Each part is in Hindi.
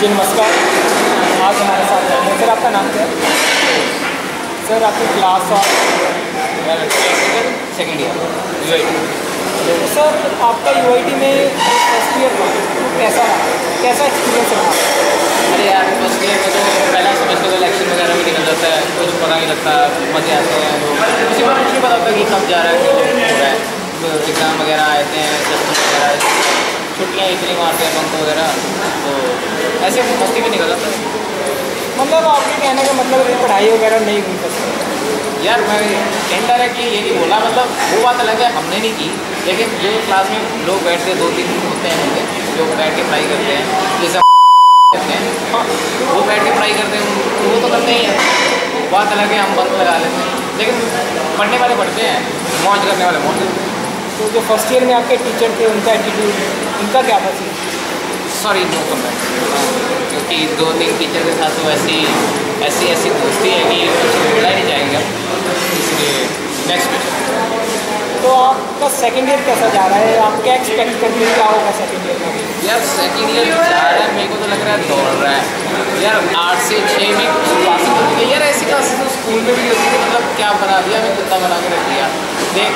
जी नमस्कार। आज हमारे साथ हैं। सर आपका नाम क्या है? सर आपकी क्लास और second year U I T sir आपका यू आई टी में फ़र्स्ट ईयर था तो कैसा रहा? कैसा एक्सपीरियंस रहा? अरे यार फ़र्स्ट ईयर में तो पहला सेमेस्टर इलेक्शन वगैरह में निकल जाता है। कुछ पता नहीं लगता मज़े आते हैं किसी को नहीं पता होता कि कब जा रहा है एग्ज़ाम वगैरह आते हैं छुट्टियाँ इतनी मारते हैं बंक वगैरह? तो ऐसे मस्ती में निकल जाता है मतलब आपके कहने का मतलब पढ़ाई वगैरह नहीं हुई फ़र्स्ट यार मैं कहता रहा कि ये नहीं बोला मतलब वो बात अलग है हमने नहीं की। लेकिन जो क्लास में लोग बैठते दो तीन होते हैं जो बैठ के पढ़ाई करते हैं जैसे करते हैं हाँ, वो बैठ के पढ़ाई करते हैं वो तो करते ही हैं। बात अलग है हम बंद लगा लेते हैं। लेकिन पढ़ने वाले पढ़ते हैं मौज करने वाले मौज करते हैं। तो जो फ़र्स्ट ईयर में आपके टीचर थे उनका एटीट्यूड उनका क्या था सॉरी नो कमेंट क्योंकि दो तीन टीचर के साथ तो ऐसी ऐसी ऐसी दोस्ती है कि कुछ बोला ही नहीं जाएगा। इसलिए नेक्स्ट क्वेश्चन तो आपका सेकेंड ईयर कैसा जा रहा है? आप क्या एक्सपेक्ट करते हैं? क्या होगा सेकेंड ईयर में यार सेकेंड ईयर जा रहा है मेरे को तो लग रहा है दौड़ रहा है। यार आठ से छः में क्लासेस होती है यार ऐसी क्लासेस तो स्कूल में भी होती थी मतलब क्या बना दिया हमें कुत्ता बना के रख दिया। देख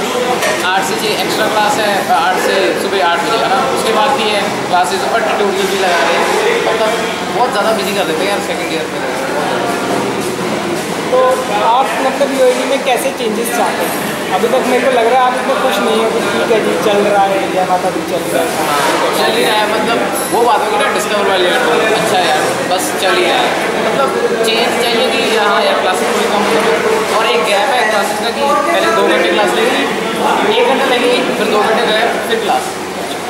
आठ से एक्स्ट्रा क्लास है आठ से सुबह आठ बजे है ना? उसके बाद भी है क्लासेस और ट्यूटोरियल भी लगा रहे हैं। मतलब बहुत ज़्यादा बिज़ी कर देते हैं यार सेकेंड ईयर में। तो आप मतलब यू में कैसे चेंजेस चाहते हैं? अभी तक मेरे को लग रहा है आप इसमें खुश नहीं हो कि ठीक है जी चल रहा है या माता भी चल रहा है। चल ही रहा है मतलब वो बात होगी ना डिस्कवर वाली अच्छा यार बस चल ही रहा है। मतलब चेंज चाहिए कि हाँ यार क्लासेस थोड़ी कम हो और एक गैप है क्लासेस का कि पहले दो घंटे क्लास लेगी एक घंटा लगेगी फिर दो फिर क्लास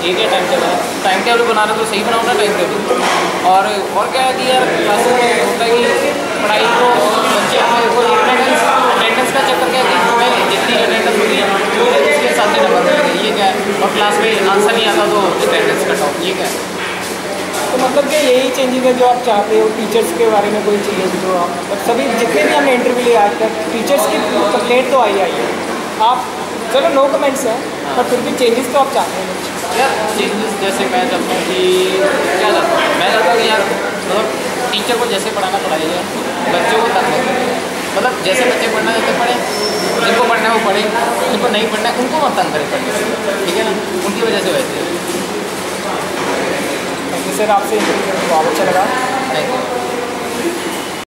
एक ही टाइम टेबल टाइम टेबल बना रहे तो सही बनाओ ना? टाइम टेबल और और क्या है कि यार क्लासेस में होता है कि पढ़ाई को बच्चे अटेंडेंस अटेंडेंस का चक्कर क्या है कि हमें जितनी अटेंडेंस होती है उसके हिसाब से नंबर मिलेंगे ये क्या है? और क्लास में आंसर नहीं आता तो अटेंडेंस कट ऑफ़ ये क्या है? तो मतलब कि यही चेंजेस है जो आप चाहते हो? टीचर्स के बारे में कोई चीज़ जो आप मतलब सभी जितने भी हमने इंटरव्यू लिया आज तक टीचर्स की कंप्लेंट तो आई आई है। आप चलो नो कमेंट्स हैं। पर फिर भी चेंजेस तो आप चाहते हैं? यार चेंजेस जैसे मैं चाहता हूँ कि क्या चाहता हूँ? मैं चाहता हूँ यार मतलब टीचर को जैसे पढ़ाना पढ़ाइए बच्चों को करिए मतलब जैसे बच्चे पढ़ना जैसे पढ़े जिनको पढ़ना है वो पढ़े जिनको नहीं पढ़ना है उनको मत तंग करें पढ़ने ठीक है ना? उनकी वजह से वैसे। सर आपसे बहुत अच्छा लगा। Thank you